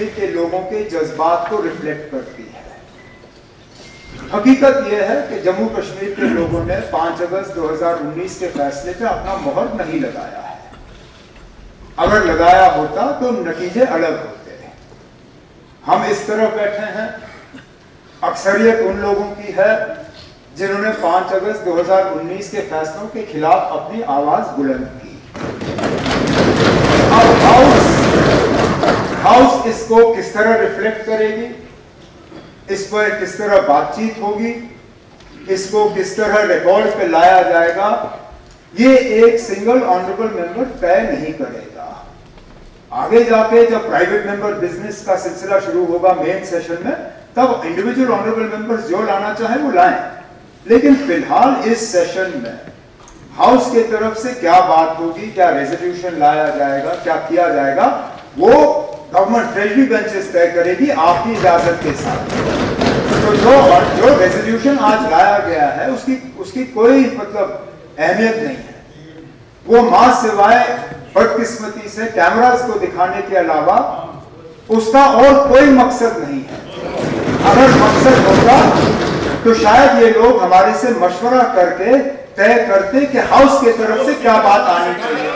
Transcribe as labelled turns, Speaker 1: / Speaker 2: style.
Speaker 1: कश्मीर के लोगों के जज्बात को रिफ्लेक्ट करती है। हकीकत यह है कि जम्मू कश्मीर के लोगों ने 5 अगस्त 2019 के फैसले पे अपना मोहर नहीं लगाया है। अगर लगाया होता तो नतीजे अलग होते। हम इस तरह बैठे हैं। अक्सरियत उन लोगों की है जिन्होंने 5 अगस्त 2019 के फैसलों के खिलाफ अपनी आवाज़ बुलंद की। हाउस इसको किस तरह रिफ्लेक्ट करेगी? इस पर किस तरह बातचीत होगी? इसको किस तरह रिकॉर्ड पे लाया जाएगा? ये एक सिंगल ऑनरेबल मेंबर तय नहीं करेगा। आगे जाके जब प्राइवेट मेंबर बिज़नेस का सिलसिला शुरू होगा मेन सेशन में, तब इंडिविजुअल ऑनरेबल मेंबर्स जो लाना चाहे वो लाएँ। लेकिन फ़िलहाल इस सेशन में हाउस के तरफ़ से क्या बात होगी, क्या रेजोल्यूशन लाया जाएगा, क्या किया जाएगा, वो ट्रेजरी बेंचेस तय करेगी आपकी इजाज़त के साथ। तो जो जो रेजोल्यूशन आज लाया गया है, उसकी उसकी कोई मतलब अहमियत नहीं है। वो माँ सिवाय बदकिस्मती से कैमरास को दिखाने के अलावा उसका और कोई मकसद नहीं है। अगर मकसद होगा तो शायद ये लोग हमारे से मशवरा करके तय करते कि हाउस की तरफ़ से क्या बात आनी चाहिए।